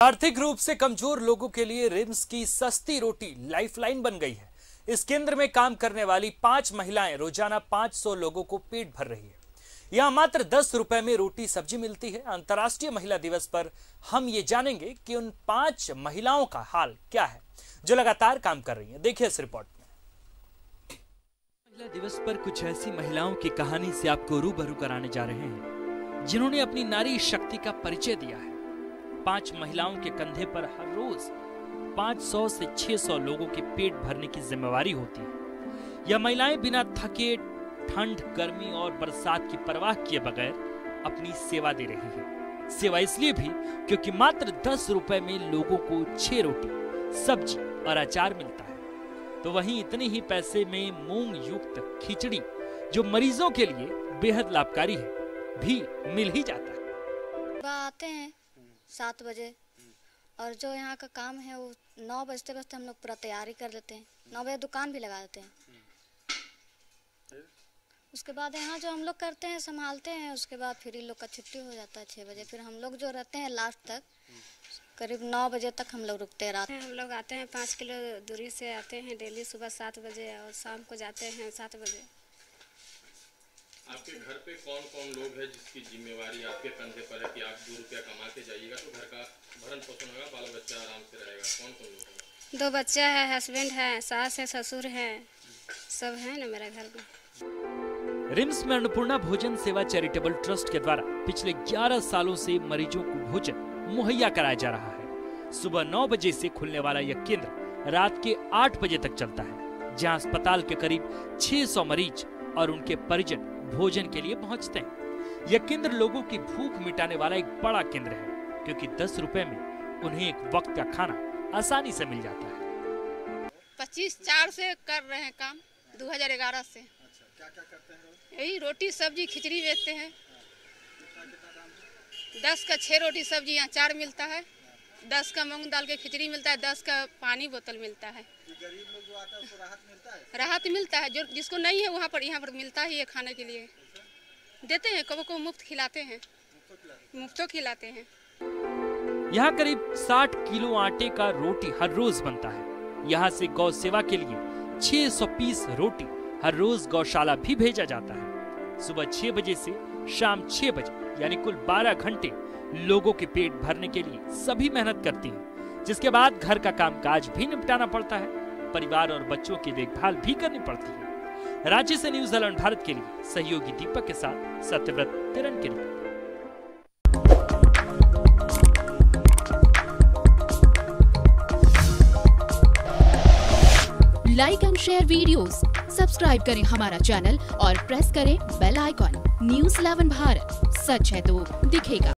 आर्थिक रूप से कमज़ोर लोगों के लिए रिम्स की सस्ती रोटी लाइफलाइन बन गई है। इस केंद्र में काम करने वाली पाँच महिलाएँ रोज़ाना 500 लोगों को पेट भर रही है। यहाँ मात्र दस रुपए में रोटी सब्ज़ी मिलती है। अंतर्राष्ट्रीय महिला दिवस पर हम ये जानेंगे कि उन पाँच महिलाओं का हाल क्या है, जो लगातार काम कर रही है। देखिए इस रिपोर्ट में। महिला दिवस पर कुछ ऐसी महिलाओं की कहानी से आपको रूबरू कराने जा रहे हैं, जिन्होंने अपनी नारी शक्ति का परिचय दिया है। पाँच महिलाओं के कंधे पर हर रोज 500 से 600 लोगों के पेट भरने की जिम्मेवारी होती है। यह महिलाएँ बिना थके, ठंड, गर्मी और बरसात की परवाह किए बगैर अपनी सेवा दे रही है। सेवा इसलिए भी क्योंकि मात्र दस रुपए में लोगों को छह रोटी, सब्ज़ी और अचार मिलता है। तो वहीं इतने ही पैसे में मूंग युक्त खिचड़ी, जो मरीजों के लिए बेहद लाभकारी है, भी मिल ही जाता है। सात बजे। और जो यहाँ का काम है, वो नौ बजते बजते हम लोग पूरा तैयारी कर लेते हैं। नौ बजे दुकान भी लगा देते हैं। उसके बाद यहाँ जो हम लोग करते हैं, संभालते हैं, उसके बाद फिर इन लोग का छुट्टी हो जाता है छः बजे। फिर हम लोग जो रहते हैं लास्ट तक, करीब नौ बजे तक हम लोग रुकते हैं रात। हम लोग आते हैं, पाँच किलो दूरी से आते हैं डेली, सुबह सात बजे और शाम को जाते हैं सात बजे। आपके घर पे कौन कौन लोग हैं जिसकी जिम्मेवारी आपके कंधे पर है कि आप दो रुपया कमा के जाइएगा? तो घर का भरण पोषण होगा बाल बच्चा आराम से रहेगा। कौन कौन लोग हैं? दो बच्चा है हस्बैंड है सास है ससुर है। सब है ना मेरे घर में। रिम्स में अन्नपूर्णा भोजन सेवा चैरिटेबल ट्रस्ट के द्वारा पिछले 11 सालों से मरीजों को भोजन मुहैया कराया जा रहा है। सुबह 9 बजे से खुलने वाला यह केंद्र रात के 8 बजे तक चलता है जहाँ अस्पताल के करीब 600 मरीज़ और उनके परिजन भोजन के लिए पहुँचते हैं। यह केंद्र लोगों की भूख मिटाने वाला एक बड़ा केंद्र है, क्योंकि दस रुपए में उन्हें एक वक्त का खाना आसानी से मिल जाता है। पच्चीस चार से कर रहे हैं काम 2011 से। यही रोटी सब्ज़ी खिचड़ी बेचते हैं। दस का छः रोटी सब्ज़ी यहाँ चार मिलता है। दस का मूंग दाल के खिचड़ी मिलता है, दस का पानी बोतल मिलता है। राहत मिलता है, जो, जिसको नहीं है वहाँ पर, यहाँ पर मिलता ही है खाने के लिए। देते हैं कबो को मुफ़्त खिलाते हैं। मुफ्तो खिलाते हैं। यहाँ करीब 60 किलो आटे का रोटी हर रोज बनता है। यहाँ से गौ सेवा के लिए 600 पीस रोटी हर रोज गौशाला भी भेजा जाता है। सुबह 6 बजे से शाम 6 बजे यानी कुल 12 घंटे लोगों के पेट भरने के लिए सभी मेहनत करती हैं जिसके बाद घर का कामकाज भी निपटाना पड़ता है परिवार और बच्चों की देखभाल भी करनी पड़ती है। रांची से न्यूजीलैंड भारत के लिए सहयोगी दीपक के साथ सत्यव्रत तिरन के लिए। Like and share videos, subscribe करें हमारा चैनल और प्रेस करें बेल आइकॉन न्यूज़ 11 भारत सच है तो दिखेगा।